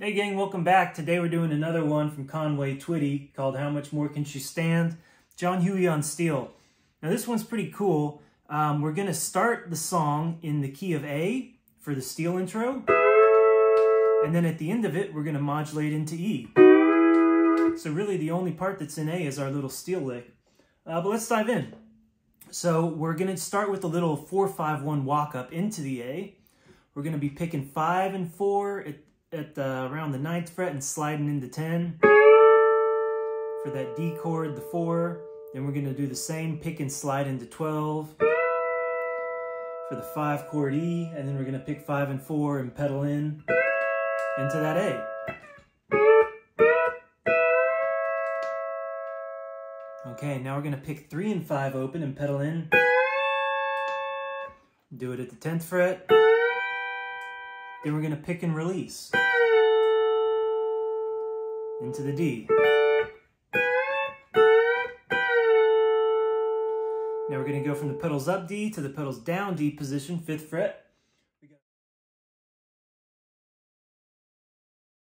Hey gang, welcome back. Today we're doing another one from Conway Twitty called How Much More Can She Stand? John Hughey on steel. Now this one's pretty cool. Um, we're gonna start the song in the key of A for the steel intro. And then at the end of it, we're gonna modulate into E. So really the only part that's in A is our little steel lick. Uh, but let's dive in. So we're gonna start with a little 4-5-1 walk up into the A. We're gonna be picking five and four at, at the, around the ninth fret and sliding into 10. For that D chord, the four. Then we're gonna do the same, pick and slide into 12. For the five chord E, and then we're gonna pick five and four and pedal in into that A. Okay, now we're gonna pick three and five open and pedal in. Do it at the 10th fret. Then we're gonna pick and release into the D. Now we're gonna go from the pedals up D to the pedals down D position, 5th fret.